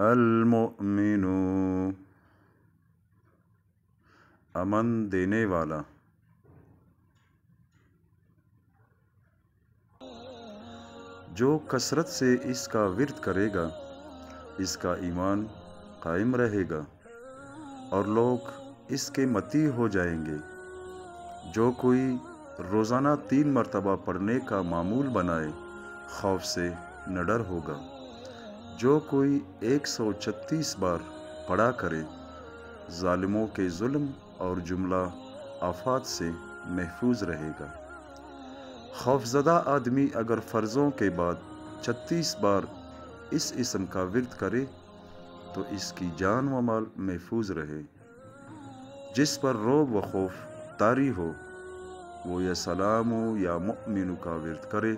अलमुमिनु। अमन देने वाला। जो कसरत से इसका विरद करेगा, इसका ईमान कायम रहेगा और लोग इसके मती हो जाएँगे। जो कोई रोज़ाना तीन मरतबा पढ़ने का मामूल बनाए, खौफ से न डर होगा। जो कोई 136 बार पढ़ा करे ालिमों के जुल्म और जुमला आफात से महफूज रहेगा। खौफजदा आदमी अगर फ़र्ज़ों के बाद छत्तीस बार इस इसम का विरद करे तो इसकी जान व माल महफूज रहे। जिस पर रोब व खौफ तारी हो, वो या सलाम या मुमिन का विरद करे।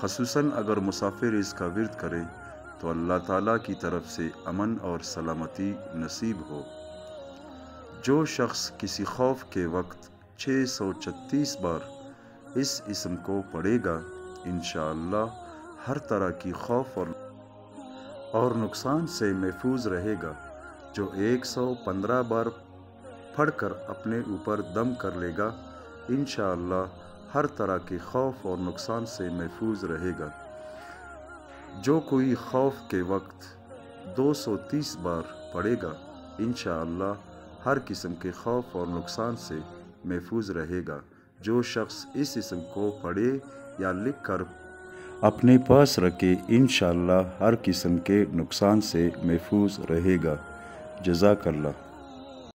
खसूस अगर मुसाफिर इसका विरद करे तो अल्लाह ताला की तरफ़ से अमन और सलामती नसीब हो। जो शख्स किसी खौफ के वक्त 636 बार इस इसम को पढ़ेगा इन हर तरह की खौफ और और नुकसान से महफूज रहेगा, जो 115 बार पढ़कर अपने ऊपर दम कर लेगा इन हर तरह के खौफ और नुकसान से महफूज रहेगा। जो कोई खौफ के वक्त 230 बार पढ़ेगा इन हर किस्म के खौफ और नुकसान से महफूज रहेगा। जो शख्स इस इसम को पढ़े या लिख कर अपने पास रखे इन हर किस्म के नुकसान से महफूज रहेगा। जजाकल्ला